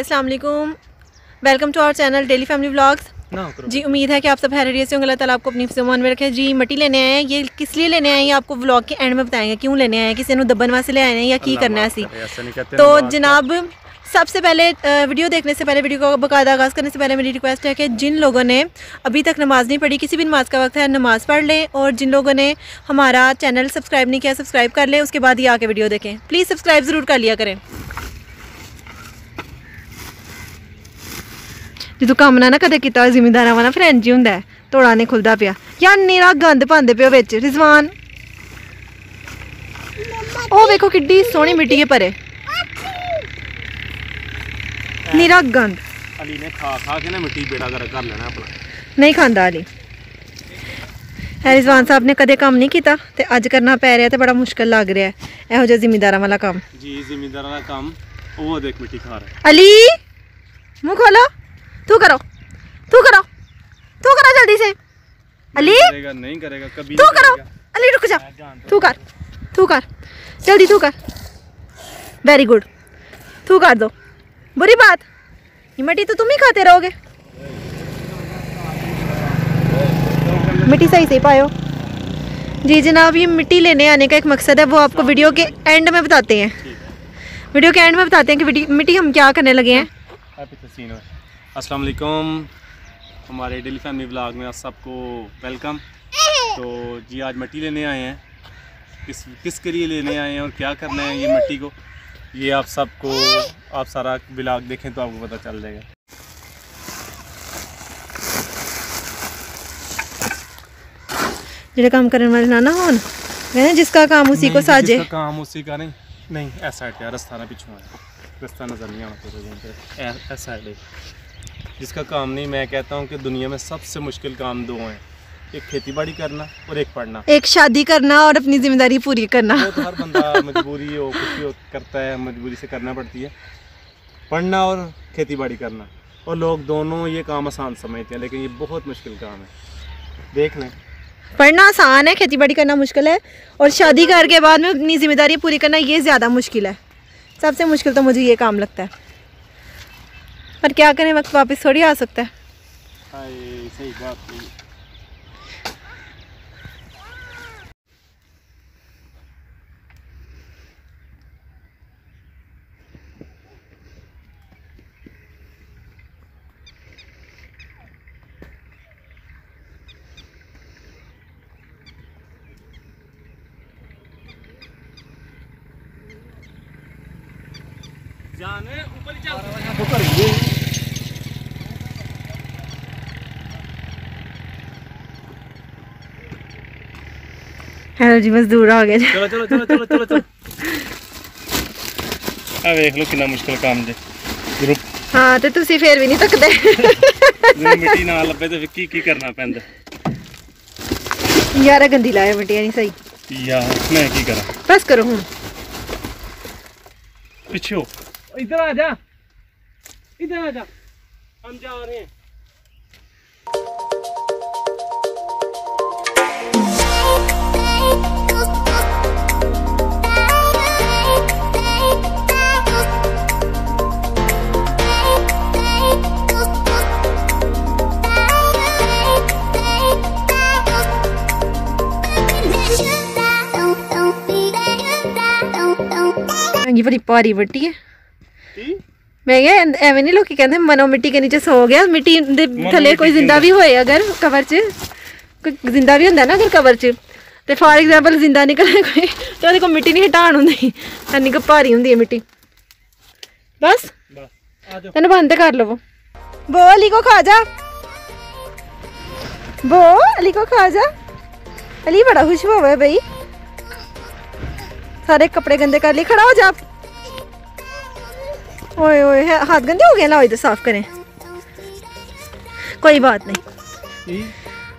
अस्सलाम वालेकुम। Welcome to our channel daily family vlogs जी उम्मीद है कि आप सब हैरियत से होंगे अल्लाह ताला आपको अपनी मान में रखे। जी मट्टी लेने आए हैं ये किस लिए लेने आए हैं आपको व्लॉग के एंड में बताएँगे क्यों लेने आए हैं किसी ने दबन वास्ते ले आए हैं या की करना है सी तो जनाब सबसे पहले वीडियो देखने से पहले वीडियो को बकायदा आगाज़ करने से पहले मेरी रिक्वेस्ट है कि जिन लोगों ने अभी तक नमाज़ नहीं पढ़ी किसी भी नमाज़ का वक्त है नमाज़ पढ़ लें और जिन लोगों ने हमारा चैनल सब्सक्राइब नहीं किया सब्सक्राइब कर लें उसके बाद ही आके वीडियो देखें। प्लीज़ सब्सक्राइब ज़रूर कर लिया करें। ਜਦੋਂ ਕੰਮ ਨਾ ਨਾ ਕਦੇ ਕੀਤਾ ਜ਼ਿਮੀਂਦਾਰਾਂ ਵਾਲਾ ਫਿਰ ਇੰਜ ਹੁੰਦਾ ਤੋੜਾ ਨਹੀਂ ਖੁੱਲਦਾ ਪਿਆ। ਯਾਰ ਨੀਰਾ ਗੰਦ ਪਾਉਂਦੇ ਪਿਓ ਵਿੱਚ ਰਿਜ਼ਵਾਨ। ਉਹ ਵੇਖੋ ਕਿੱਡੀ ਸੋਹਣੀ ਮਿੱਟੀ ਹੈ ਪਰੇ। ਨੀਰਾ ਗੰਦ। ਅਲੀ ਨੇ ਖਾ ਖਾ ਕੇ ਨਾ ਮਿੱਟੀ ਬੇੜਾ ਕਰ ਕਰ ਲੈਣਾ ਆਪਣਾ। ਨਹੀਂ ਖਾਂਦਾ ਅਲੀ। ਰਿਜ਼ਵਾਨ ਸਾਹਿਬ ਨੇ ਕਦੇ ਕੰਮ ਨਹੀਂ ਕੀਤਾ ਤੇ ਅੱਜ ਕਰਨਾ ਪੈ ਰਿਹਾ ਤੇ ਬੜਾ ਮੁਸ਼ਕਲ ਲੱਗ ਰਿਹਾ ਇਹੋ ਜਿਹਾ ਜ਼ਿਮੀਂਦਾਰਾਂ ਵਾਲਾ ਕੰਮ। ਜੀ ਜ਼ਿਮੀਂਦਾਰਾਂ ਦਾ ਕੰਮ ਉਹ ਦੇਖ ਮਿੱਟੀ ਖਾ ਰਿਹਾ। ਅਲੀ! ਮੂੰਹ ਖੋਲੋ। तू करो। तू करो। तू करो जल्दी से। अली? करेगा नहीं करेगा कभी तू करो। अली रुक जा। तू कर। तू कर। जल्दी तू कर। वेरी गुड तू कर दो। बुरी बात। मिट्टी तो तुम ही खाते रहोगे। मिट्टी सही सही पायो। जी जनाब ये मिट्टी लेने आने का एक मकसद है वो आपको वीडियो के एंड में बताते हैं। वीडियो के एंड में बताते हैं कि मिट्टी हम क्या करने लगे हैं। हो। अस्सलाम वालेकुम हमारे डेली फैमिली ब्लॉग में आप सबको वेलकम। तो जी आज मिट्टी लेने आए हैं। किस किस के लिए लेने आए हैं और क्या करना है ये मिट्टी को? ये आप सबको आप सारा ब्लॉग देखें तो आपको पता चल जाएगा। जो काम करने वाले नाना हो ना जिसका काम उसी को साजे। काम उसी का नहीं नहीं ऐसा रस्ता ना पिछू रस्ता नज़र नहीं आना ऐसा जिसका काम नहीं मैं कहता हूँ कि दुनिया में सबसे मुश्किल काम दो हैं। एक खेती बाड़ी करना और एक पढ़ना। एक शादी करना और अपनी ज़िम्मेदारी पूरी करना। तो हर बंदा मजबूरी हो कुछ भी हो करता है मजबूरी से करना पड़ती है। पढ़ना और खेती बाड़ी करना। और लोग दोनों ये काम आसान समझते हैं लेकिन ये बहुत मुश्किल काम है। देख लें। पढ़ना आसान है खेती बाड़ी करना मुश्किल है और शादी करके बाद में अपनी ज़िम्मेदारी पूरी करना ये ज़्यादा मुश्किल है। सबसे मुश्किल तो मुझे ये काम लगता है। पर क्या करें वक्त वापस थोड़ी आ सकता है। सही बात जाने ऊपर चल। हेलो जी मजदूर आ गए जी। चलो चलो चलो चलो चलो चलो ਆ ਵੇਖ ਲਓ ਕਿੰਨਾ ਮੁਸ਼ਕਲ ਕੰਮ ਜੇ ਗਰੁੱਪ ਹਾਂ ਤੇ ਤੁਸੀਂ ਫੇਰ ਵੀ ਨਹੀਂ ਥੱਕਦੇ ਨੂੰ ਮਿੱਟੀ ਨਾ ਲੱਭੇ ਤੇ ਫਿਰ ਕੀ ਕੀ ਕਰਨਾ ਪੈਂਦਾ ਯਾਰਾ ਗੰਦੀ ਲਾਇਆ ਮਿੱਟੀਆਂ ਨਹੀਂ ਸਹੀ ਯਾਰ ਮੈਂ ਕੀ ਕਰਾਂ ਬਸ ਕਰੋ ਹੁਣ ਪਿੱਛੇ ਹੋ इधर आ जा इधर आ जा हम जा रहे हैं ਚੰਗੀ ਭਰੀ ਭਾਰੀ ਵੱਟੀ ਹੈ ਮੈਂ ਕਿਹਾ ਐਵੇਂ ਨਹੀਂ ਲੋਕੀ ਕਹਿੰਦੇ ਮਨੋ ਮਿੱਟੀ ਕੇ ਨੀਚੇ ਸੋ ਗਿਆ ਮਿੱਟੀ ਦੇ ਥੱਲੇ ਕੋਈ ਜ਼ਿੰਦਾ ਵੀ ਹੋਏ ਅਗਰ ਕਵਰ 'ਚ। ਕੋਈ ਜ਼ਿੰਦਾ ਵੀ ਹੁੰਦਾ ਨਾ ਅਗਰ ਕਵਰ 'ਚ। ਤੇ ਫਾਰ ਐਗਜ਼ਾਮਪਲ ਜ਼ਿੰਦਾ ਨਿਕਲੇ ਕੋਈ ਤੇ ਉਹਦੇ ਕੋਲ ਮਿੱਟੀ ਨਹੀਂ ਹਟਾਣ ਹੁੰਦੀ। ਐਨੀ ਕੁ ਭਾਰੀ ਹੁੰਦੀ ਹੈ ਮਿੱਟੀ। ਬਸ। ਤੈਨੂੰ ਬੰਦ ਕਰ ਲਵੋ। ਬੋ ਅਲੀ ਕੋ ਖਾ ਜਾ। ਬੋ ਅਲੀ ਕੋ ਖਾ ਜਾ। ਅਲੀ ਬੜਾ ਖੁਸ਼ ਹੋਵੇ ਬਈ। सारे कपड़े गंदे कर लिए खड़ा हो जा ओए ओए हाथ गंदे हो गए ना इधर साफ़ करें। कोई बात नहीं।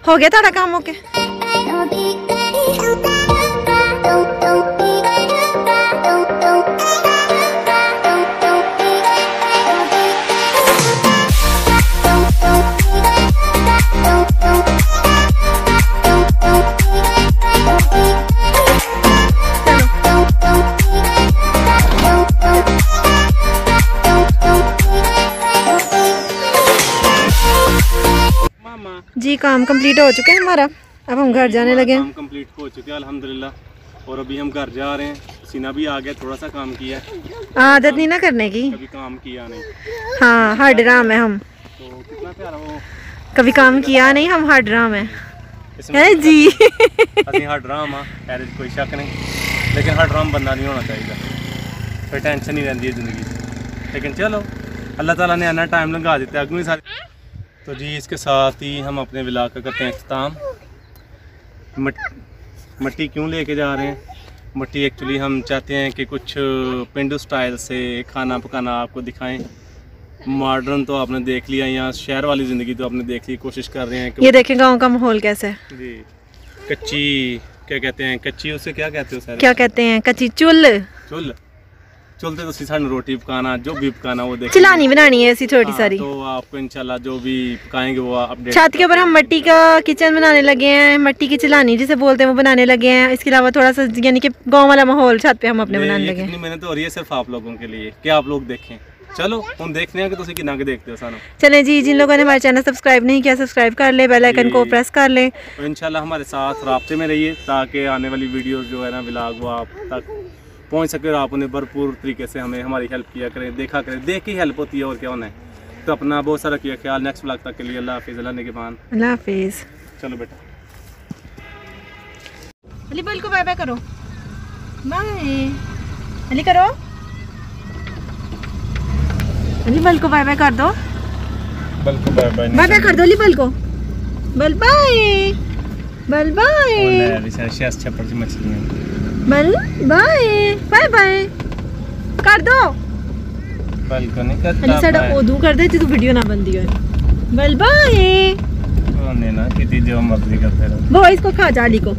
हो गया थोड़ा काम ओके। काम कंप्लीट हो चुका है हमारा अब हम घर जाने लगे हैं काम कंप्लीट हो चुके हैं अल्हम्दुलिल्लाह और अभी हम घर जा रहे हैं सीना भी आ गया थोड़ा सा काम किया है आदत नहीं ना करने की कभी काम किया नहीं हाँ हर ड्राम है हम तो कितना प्यारा वो कभी काम किया नहीं हम हर ड्राम है इसमें है जी ਅਸੀਂ ਹਰ ਡਰਾਮ ਆ ਇਹਦੇ 'ਚ ਕੋਈ ਸ਼ੱਕ ਨਹੀਂ ਲੇਕਿਨ ਹਰ ਡਰਾਮ ਬੰਦਾ नहीं होना चाहिए फिर टेंशन ही रहती है ज़िंदगी से लेकिन चलो अल्लाह ताला ने आना टाइम लगा देते हैं अगली सारी तो जी इसके साथ ही हम अपने विलाग का करते हैं अख्ताम मट, मिट्टी क्यों लेके जा रहे हैं? मिट्टी एक्चुअली हम चाहते हैं कि कुछ पेंडू स्टाइल से खाना पकाना आपको दिखाएँ। मॉडर्न तो आपने देख लिया यहाँ शहर वाली ज़िंदगी तो आपने देख ली कोशिश कर रहे हैं कि ये देखें गाँव का माहौल कैसा है। जी कच्ची क्या कहते हैं कच्ची उसे क्या कहते हो सर? क्या कहते हैं? कच्ची चुल। चुल? चुलते तो सानू रोटी पकाना जो भी पकाना वो चिलानी बनानी है ऐसी छोटी सारी। तो आपको इंशाल्लाह जो भी पकाएँगे वो अपडेट छत के ऊपर हम मिट्टी का किचन बनाने लगे हैं मिट्टी की चिलानी जिसे बोलते हैं वो बनाने लगे हैं। इसके अलावा थोड़ा सा यानी कि गाँव वाला माहौल छत पे हम अपने बनाने लगे हैं। मेहनत हो रही है सिर्फ़ आप लोगों के लिए कि आप लोग देखें। चलो हम देखने हैं कि तुम कितना के देखते हो सानू। चलें जी जिन लोगों ने हमारे चैनल सब्सक्राइब नहीं किया सब्सक्राइब कर ले बेल आइकन को प्रेस कर ले। तो इंशाल्लाह हमारे साथ राब्ते में रहिए ताकि आने वाली वीडियोस जो है ना व्लॉग वो आप तक पहुँच सके और आप उन्हें भरपूर तरीके से हमें हमारी हेल्प किया करें देखा करें देख के हेल्प होती है और क्या होना है तो अपना बहुत सारा किया ख्याल नेक्स्ट व्लॉग तक के लिए अल्लाह हाफिज़ अल्लाह के अल्लाह हाफिज। चलो बेटा। अली बल को बाय बाय करो। बाय। अली करो। अली बल को बाय बाय कर दो। बिल्कुल बाय बाय बाय बाय कर दो अली बल को। बल बाय। बल बाय। छप्पर से मछलियाँ। बल बाय बाय बाय कर दो बल को नहीं करता अरे साडा ओदू कर दे तू वीडियो ना बनदी है बल बाय कोने ना किती जो मर्ज़ी करते रहो वो इसको खा जाली को